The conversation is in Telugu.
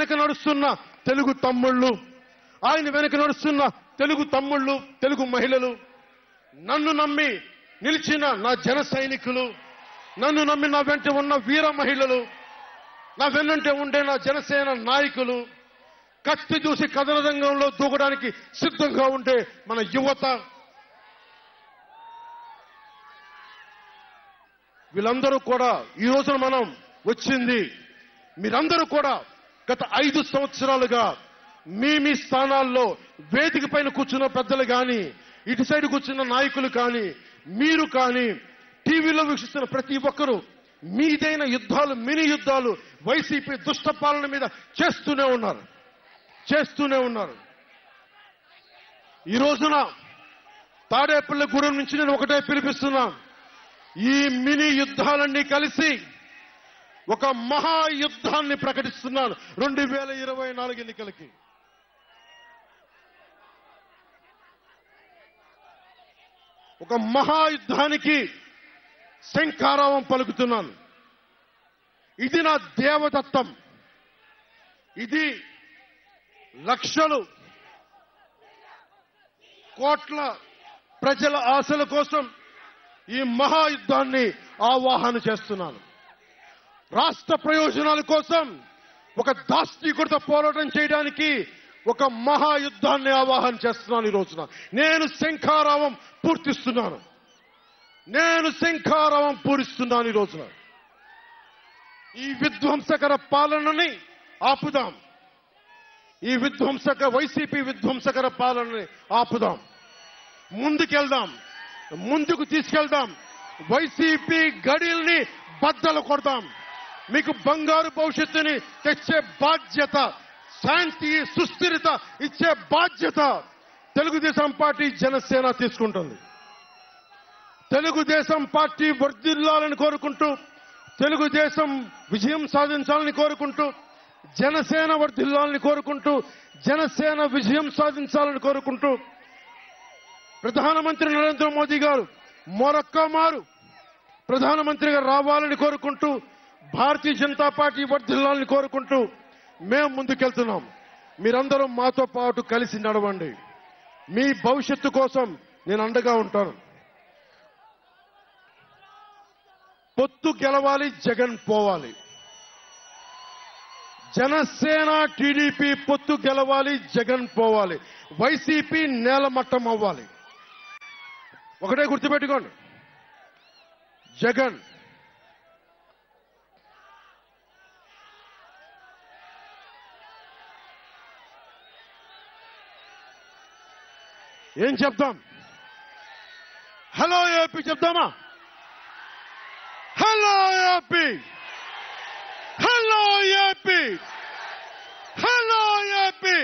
వెనక నడుస్తున్న తెలుగు తమ్ముళ్ళు. ఆయన వెనక నడుస్తున్న తెలుగు తమ్ముళ్ళు తెలుగు మహిళలు. నన్ను నమ్మి నిలిచిన నా జన సైనికులు. నన్ను నమ్మి నా వెంట ఉన్న వీర మహిళలు. నా వెన్నంటే ఉండే నా జనసేన నాయకులు. కత్తి చూసి కథన రంగంలో దూకడానికి సిద్ధంగా ఉండే మన యువత. వీళ్ళందరూ కూడా ఈ రోజున మనం వచ్చింది. మీరందరూ కూడా గత ఐదు సంవత్సరాలుగా మీ మీ స్థానాల్లో వేదిక పైన కూర్చున్న పెద్దలు కానీ ఇటు సైడ్ కూర్చున్న నాయకులు కానీ మీరు కానీ టీవీలో వీక్షిస్తున్న ప్రతి ఒక్కరూ మీదైన యుద్ధాలు మినీ యుద్ధాలు వైసీపీ దుష్ట పాలన మీద చేస్తూనే ఉన్నారు. చేస్తూనే ఉన్నారు. ఈ రోజున తాడేపల్లి గూడెం నుంచి నేను ఒకటే పిలిపిస్తున్నా. ఈ మినీ యుద్ధాలన్నీ కలిసి ఒక మహాయుద్ధాన్ని ప్రకటిస్తున్నాను రెండు వేల ఇరవై నాలుగు ఎన్నికలకి. ఒక మహాయుద్ధానికి శంఖారావం పలుకుతున్నాను. ఇది నా దేవదత్తం ఇది లక్షలు కోట్ల ప్రజల ఆశల కోసం ఈ మహాయుద్ధాన్ని ఆవాహన చేస్తున్నాను. రాష్ట్ర ప్రయోజనాల కోసం ఒక దాష్టీకుడితో పోరాటం చేయడానికి ఒక మహాయుద్ధాన్ని ఆవాహన చేస్తున్నాను ఈ రోజున. నేను శంఖారావం పూర్తిస్తున్నాను. నేను శంఖారావం పూరిస్తున్నాను ఈ రోజున. ఈ విధ్వంసకర పాలనని ఆపుదాం. ఈ విధ్వంసక వైసీపీ విధ్వంసకర పాలనని ఆపుదాం. ముందుకెళ్దాం. ముందుకు తీసుకెళ్దాం. వైసీపీ గడిల్ని బద్దలు కొడదాం మీకు బంగారు భవిష్యత్తుని తెచ్చే బాధ్యత శాంతి సుస్థిరత ఇచ్చే బాధ్యత తెలుగుదేశం పార్టీ జనసేన తీసుకుంటుంది. తెలుగుదేశం పార్టీ వర్ధిల్లాలని కోరుకుంటూ తెలుగుదేశం విజయం సాధించాలని కోరుకుంటూ జనసేన వర్ధిల్లాలని కోరుకుంటూ జనసేన విజయం సాధించాలని కోరుకుంటూ ప్రధానమంత్రి నరేంద్ర మోదీ గారు మరొక్క మారు ప్రధానమంత్రిగా రావాలని కోరుకుంటూ భారతీయ జనతా పార్టీ వర్ధిల్లాలని కోరుకుంటూ మేము ముందుకెళ్తున్నాం. మీరందరూ మాతో పాటు కలిసి నడవండి. మీ భవిష్యత్తు కోసం నేను అండగా ఉంటాను. పొత్తు గెలవాలి జగన్ పోవాలి. జనసేన టీడీపీ పొత్తు గెలవాలి జగన్ పోవాలి. వైసీపీ నేలమట్టం అవ్వాలి ఒకటే గుర్తుపెట్టుకోండి. జగన్ ఏం చెప్దాం hello AP చెప్దామా hello AP hello AP hello AP